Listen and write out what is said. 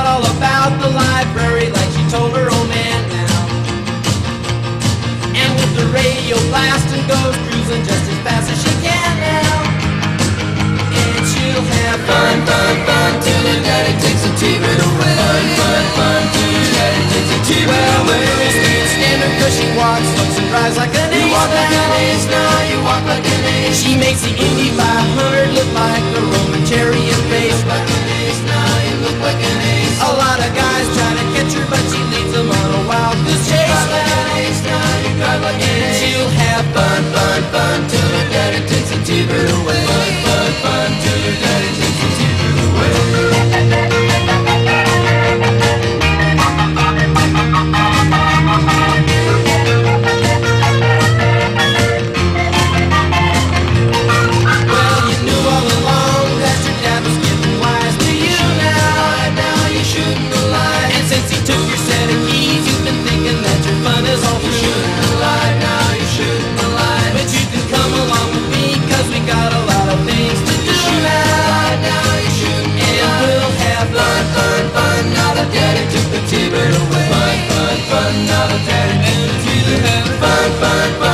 forgot all about the library like she told her old man now. And with the radio blasting, goes cruising just as fast as she can now. And she'll have fun, fun, fun till her daddy takes the T-Bird away. Fun, fun, fun till her daddy takes the T-Bird well, away. Well, little Stan Standard, cause she walks, looks and drives like an ace. You walk like an ace now, you walk like an ace. She makes the Indy 500. fun till the daddy takes the T-Bird away. burn, burn.